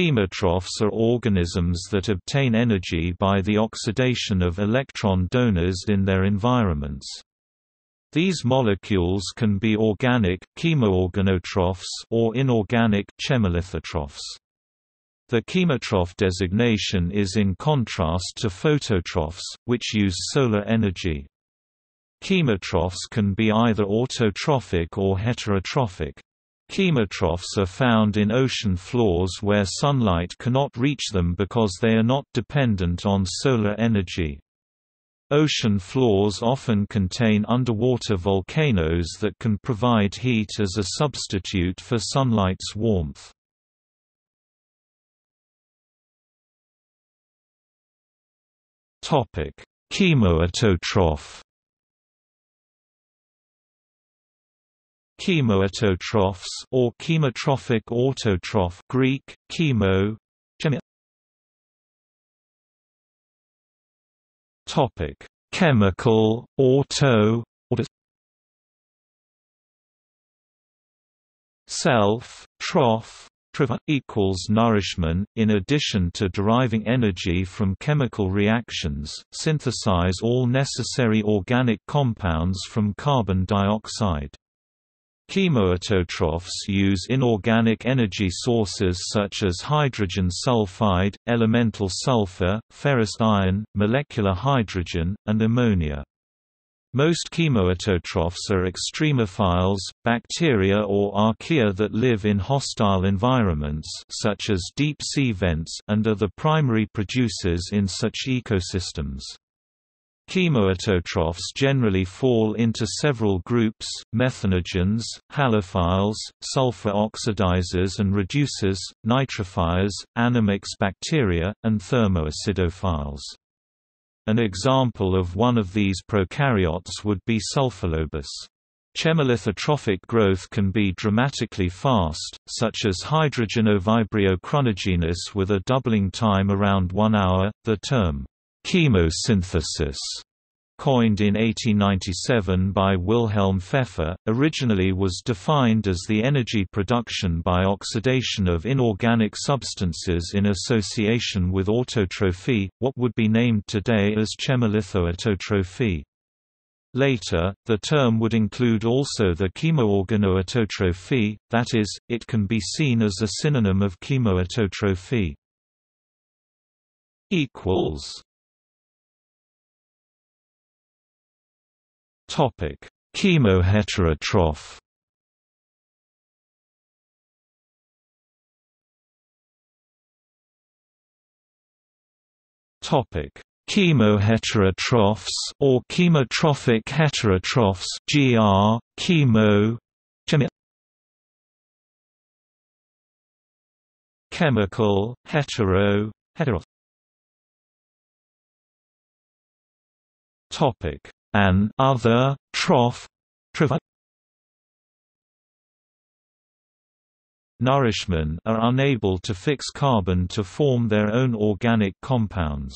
Chemotrophs are organisms that obtain energy by the oxidation of electron donors in their environments. These molecules can be organic chemoorganotrophs or inorganic chemolithotrophs. The chemotroph designation is in contrast to phototrophs, which use solar energy. Chemotrophs can be either autotrophic or heterotrophic. Chemotrophs are found in ocean floors where sunlight cannot reach them because they are not dependent on solar energy. Ocean floors often contain underwater volcanoes that can provide heat as a substitute for sunlight's warmth. Chemoautotroph Chemoautotrophs or chemotrophic autotroph Greek chemo Topic Chemical auto Self troph equals nourishment. In addition to deriving energy from chemical reactions, synthesize all necessary organic compounds from carbon dioxide. Chemoautotrophs use inorganic energy sources such as hydrogen sulfide, elemental sulfur, ferrous iron, molecular hydrogen, and ammonia. Most chemoautotrophs are extremophiles, bacteria or archaea that live in hostile environments such as deep sea vents and are the primary producers in such ecosystems. Chemoautotrophs generally fall into several groups, methanogens, halophiles, sulfur oxidizers and reducers, nitrifiers, Anammox bacteria, and thermoacidophiles. An example of one of these prokaryotes would be Sulfolobus. Chemolithotrophic growth can be dramatically fast, such as Hydrogenovibrio crunogenus with a doubling time around one hour. The term Chemosynthesis coined in 1897 by Wilhelm Pfeffer, originally was defined as the energy production by oxidation of inorganic substances in association with autotrophy, what would be named today as chemolithoautotrophy. Later, the term would include also the chemoorganoautotrophy, that is, it can be seen as a synonym of chemoautotrophy. equals Topic: Chemoheterotroph. Topic: Chemoheterotrophs or chemotrophic heterotrophs (GR, chemo, chemical hetero hetero Topic: an other troph Nourishmen are unable to fix carbon to form their own organic compounds.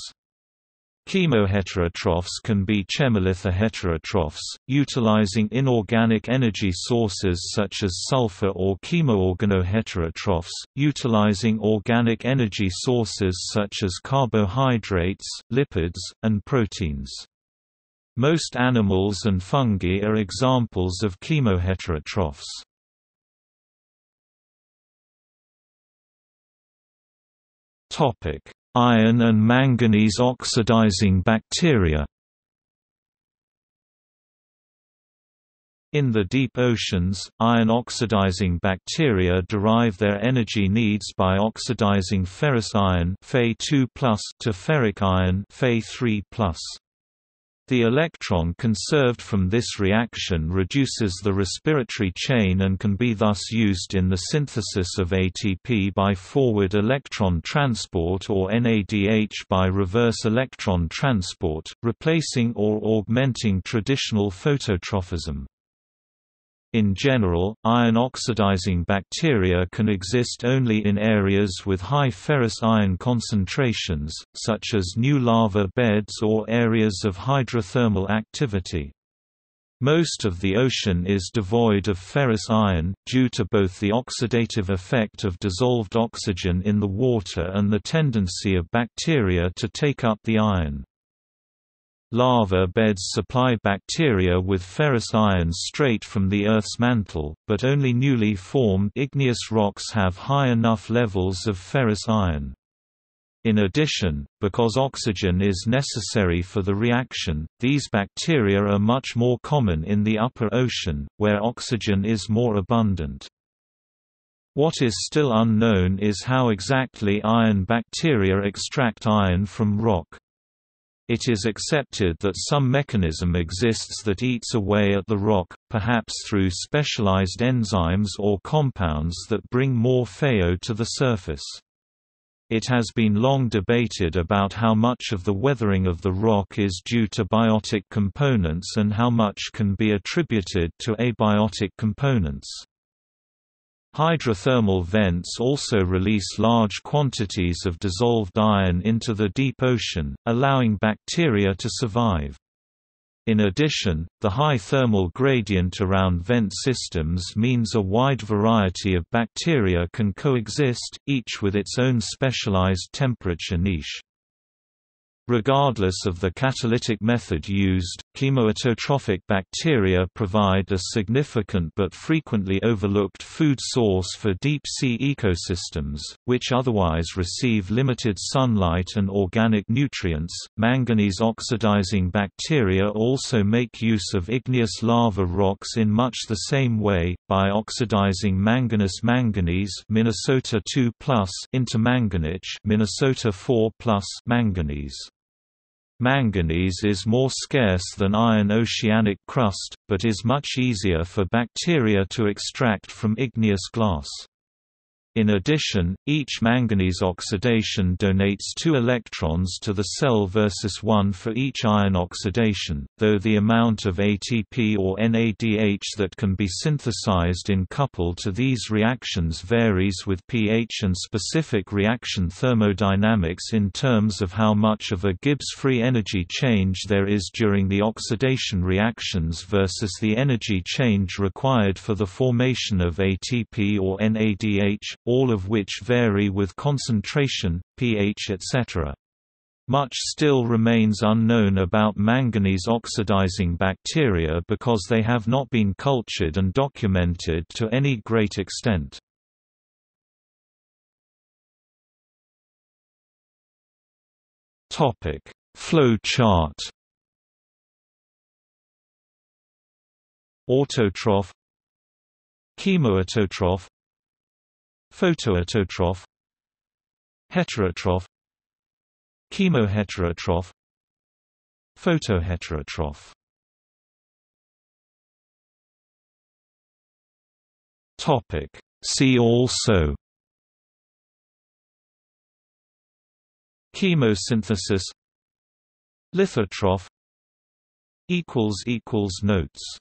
Chemoheterotrophs can be chemolithoheterotrophs, utilizing inorganic energy sources such as sulfur or chemoorganoheterotrophs, utilizing organic energy sources such as carbohydrates, lipids, and proteins. Most animals and fungi are examples of chemoheterotrophs. Topic: Iron and manganese oxidizing bacteria. In the deep oceans, iron-oxidizing bacteria derive their energy needs by oxidizing ferrous iron Fe2+ to ferric iron Fe3+. The electron conserved from this reaction reduces the respiratory chain and can be thus used in the synthesis of ATP by forward electron transport or NADH by reverse electron transport, replacing or augmenting traditional phototrophism. In general, iron-oxidizing bacteria can exist only in areas with high ferrous iron concentrations, such as new lava beds or areas of hydrothermal activity. Most of the ocean is devoid of ferrous iron, due to both the oxidative effect of dissolved oxygen in the water and the tendency of bacteria to take up the iron. Lava beds supply bacteria with ferrous iron straight from the Earth's mantle, but only newly formed igneous rocks have high enough levels of ferrous iron. In addition, because oxygen is necessary for the reaction, these bacteria are much more common in the upper ocean, where oxygen is more abundant. What is still unknown is how exactly iron bacteria extract iron from rock. It is accepted that some mechanism exists that eats away at the rock, perhaps through specialized enzymes or compounds that bring more FeO to the surface. It has been long debated about how much of the weathering of the rock is due to biotic components and how much can be attributed to abiotic components. Hydrothermal vents also release large quantities of dissolved iron into the deep ocean, allowing bacteria to survive. In addition, the high thermal gradient around vent systems means a wide variety of bacteria can coexist, each with its own specialized temperature niche. Regardless of the catalytic method used, chemoautotrophic bacteria provide a significant but frequently overlooked food source for deep-sea ecosystems, which otherwise receive limited sunlight and organic nutrients. Manganese oxidizing bacteria also make use of igneous lava rocks in much the same way, by oxidizing manganous manganese Minnesota 2+ into manganese Minnesota 4+ manganese. Manganese is more scarce than iron oceanic crust, but is much easier for bacteria to extract from igneous glass. In addition, each manganese oxidation donates two electrons to the cell versus one for each iron oxidation, though the amount of ATP or NADH that can be synthesized in couple to these reactions varies with pH and specific reaction thermodynamics in terms of how much of a Gibbs free energy change there is during the oxidation reactions versus the energy change required for the formation of ATP or NADH all of which vary with concentration, pH etc. Much still remains unknown about manganese oxidizing bacteria because they have not been cultured and documented to any great extent. Topic: Flow chart. Autotroph Chemoautotroph Photoautotroph Heterotroph Chemoheterotroph Photoheterotroph. Topic. See also Chemosynthesis Lithotroph equals equals notes